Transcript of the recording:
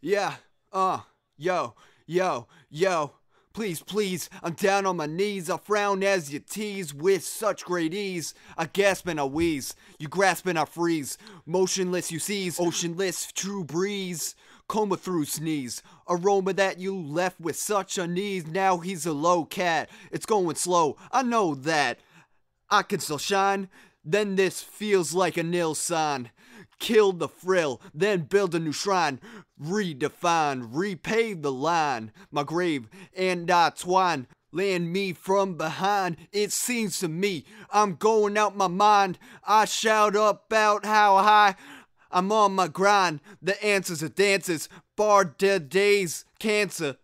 Yeah, uh, yo, yo, yo. Please, please, I'm down on my knees. I frown as you tease with such great ease. I gasp and I wheeze. You grasp and I freeze. Motionless you seize, oceanless true breeze. Coma through sneeze. Aroma that you left with such a unease. Now he's a low cat. It's going slow. I know that. I can still shine. Then this feels like a nil sign. Kill the frill, then build a new shrine. Redefine, repave the line. My grave and I twine. Land me from behind. It seems to me I'm going out my mind. I shout about how high I'm on my grind. The answers are dances. Bar dead days, cancer.